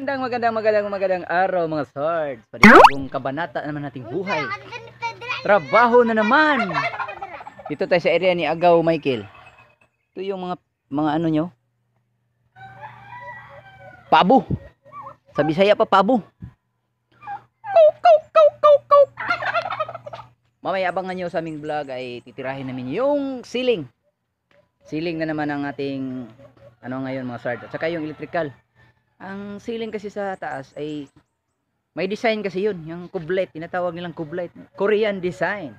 Magandang magandang magandang magandang araw mga swords. Panibagong kabanata naman nating buhay. Trabaho na naman. Dito tayo sa area ni Agaw Michael. Ito yung mga mga ano nyo. Pabo. Sa Bisaya pa pabo. Kau, kau, kau, kau, kau. Mamaya abangan nyo sa aming vlog ay titirahin namin yung ceiling. Ceiling na naman ang ating ano ngayon mga swords. At saka yung electrical. Ang ceiling kasi sa taas ay may design kasi yun. Yung kublet. Tinatawag nilang kublet. Korean design.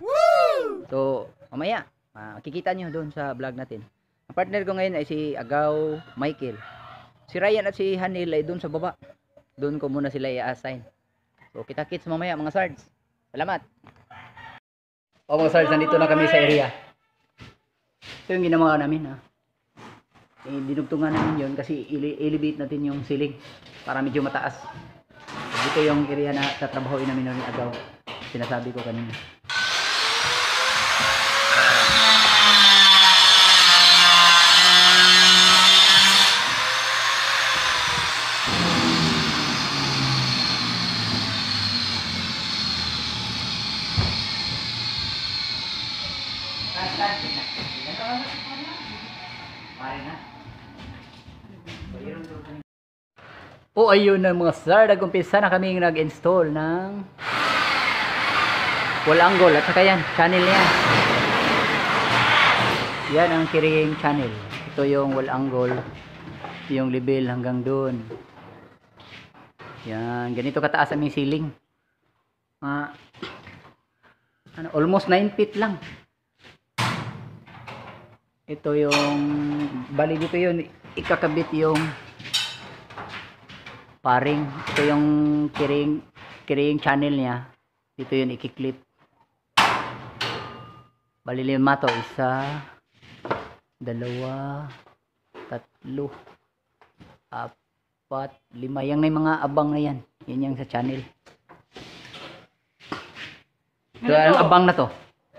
So, mamaya, makikita nyo doon sa vlog natin. Ang partner ko ngayon ay si Agaw Michael. Si Ryan at si Hanil ay doon sa baba. Doon ko muna sila i-assign. So, kita-kits mamaya mga sards. Salamat. O mga sards, nandito na kami sa area. Ito yung ginawa namin ha. Eh, dinugtungan namin yun kasi elevate natin yung ceiling para medyo mataas. Dito yung area na tatrabahoin namin ni Agaw. Sinasabi ko kanina. O ayun na mga sir, nag-umpisa na kami nag-install ng wall angle at saka yan, channel niya. Yan ang carrying channel. Ito yung wall angle, yung level hanggang doon. Yan, ganito kataas ang aming ceiling. Ah, ano, almost 9 feet lang. Ito yung, bali dito yun, ikakabit yung paring. Ito yung carrying carrying channel niya. Dito yun ikiklip. Bali lima to. Isa dalawa tatlo apat lima. Yan may mga abang na yan. Yan yung sa channel. Ito ang abang na to.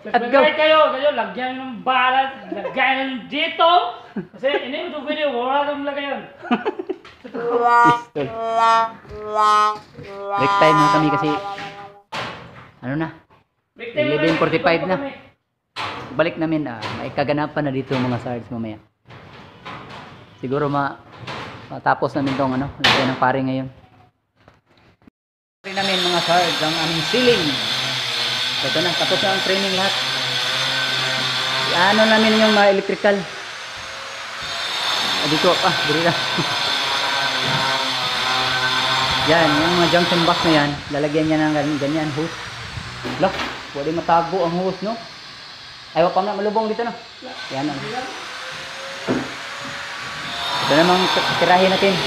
At go. Kayo, kayo, lagyan ng balat, lagyan ng dito. Kasi ini yung video, wala lagayan. pistol break time na kami kasi ano na Big time 11:45 na. balik namin ah, may kaganapan na dito mga sards mamaya. Siguro ma matapos namin tong ano lagyan ng pare ngayon. Rin namin mga sards ang aming ceiling ito na tapos na ang training lahat. Ano namin yung mga electrical dito ah na yan yung mga junction box na yan lalagyan niya ng gan- ganyan hose Look, pwede matago ang hose no ay, wag na malubong dito na. Yan na. Ito namang tirahin natin.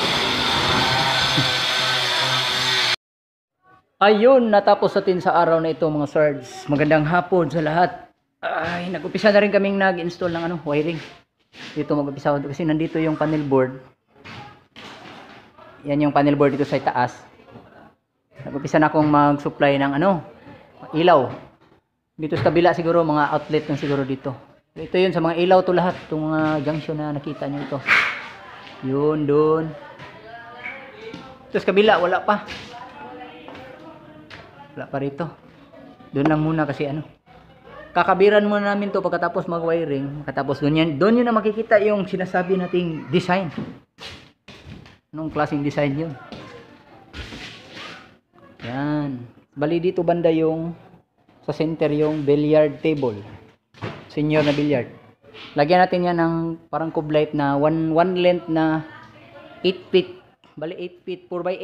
Ayun, natapos natin sa araw na ito mga swords. Magandang hapon sa lahat. Ay, nag-upisa na rin kaming nag-install ng ano, wiring. Dito mag-upisa ako kasi nandito yung panel board. Yan yung panel board dito sa taas. Nag-upisa na akong mag-supply ng ano, ilaw. Dito sa kabila siguro mga outlet ng siguro dito. Ito yun sa mga ilaw to lahat. Itong mga junction na nakita nyo ito. Yun, doon. Ito sa kabila, wala pa. Wala pa rito. Doon lang muna kasi ano. Kakabiran muna namin to pagkatapos mag-wiring. Pagkatapos doon. Doon yun na makikita yung sinasabi nating design. Anong klaseng design yun? Yan. Bali dito banda yung sa center yung billiard table. Senior na billiard. Lagyan natin yan ng parang kublight na one, one length na 8 feet. Bali 8 feet, 4 by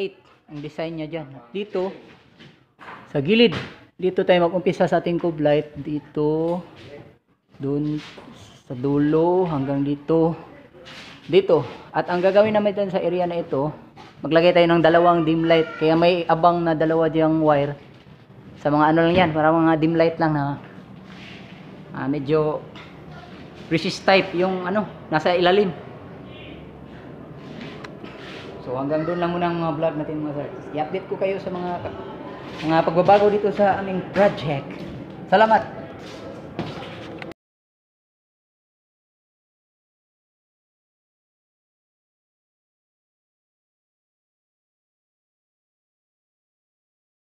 8 ang design niya dyan. At dito, sa gilid, dito tayo mag-umpisa sa ating kublight. Dito, dun sa dulo, hanggang dito. Dito. At ang gagawin namin dyan sa area na ito, maglagay tayo ng dalawang dim light. Kaya may abang na dalawa diyang wire sa mga ano lang yan, para mga dim light lang na ah, medyo resist type yung ano, nasa ilalim. So hanggang doon lang muna ang mga vlog natin mga sir. I-update ko kayo sa mga mga pagbabago dito sa aming project. Salamat!